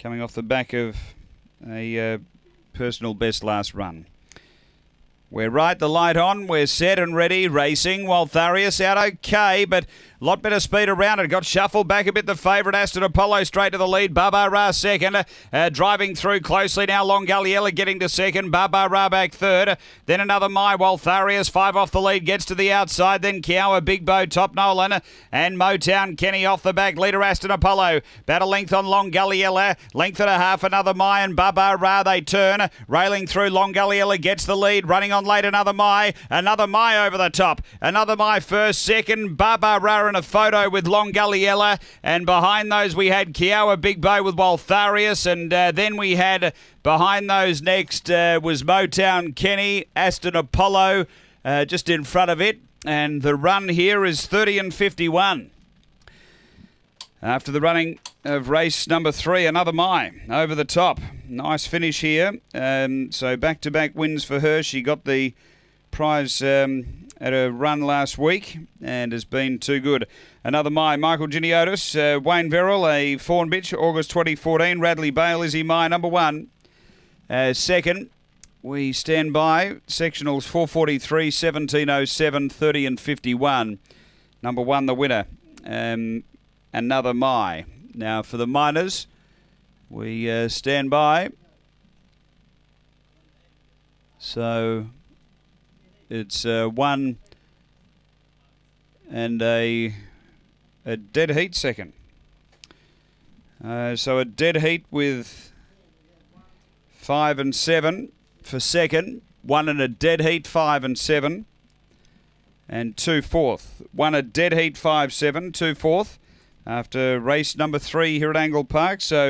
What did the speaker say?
coming off the back of a uh, personal best last run. We're right, the light on. We're set and ready, racing. Waltharius out okay, but lot better speed around it. Got shuffled back a bit. The favourite Aston Apollo straight to the lead. Baba Ra second. Uh, driving through closely now. Long Galliella getting to second. Baba Ra back third. Then another My Tharius Five off the lead. Gets to the outside. Then Kiowa, Big Bow top Nolan. And Motown Kenny off the back. Leader Aston Apollo. Battle length on Long Galliella. Length and a half. Another My and Baba Ra. They turn. Railing through. Long Galliella gets the lead. Running on late. Another My. Another My over the top. Another My first. Second. Baba A photo with Long Galliella. And behind those we had Kiowa Big Bow with Waltharius. And uh, then we had behind those next uh, was Motown Kenny, Aston Apollo uh, just in front of it. And the run here is 30 and 51. After the running of race number three, another My over the top. Nice finish here. Um, so back to back wins for her. She got the prize um, at a run last week and has been too good. Another My, Michael Giniotis, uh, Wayne Verrill, a fawn bitch, August 2014. Radley Bale, Izzy My, number one. Uh, second, we stand by sectionals 443, 1707, 30 and 51. Number one, the winner. Um, another My. Now for the minors, we uh, stand by. So it's uh, one and a a dead heat second. Uh, so a dead heat with five and seven for second. One in a dead heat, five and seven. And two fourth. One a dead heat, five, seven, two fourth. After race number three here at Angle Park. So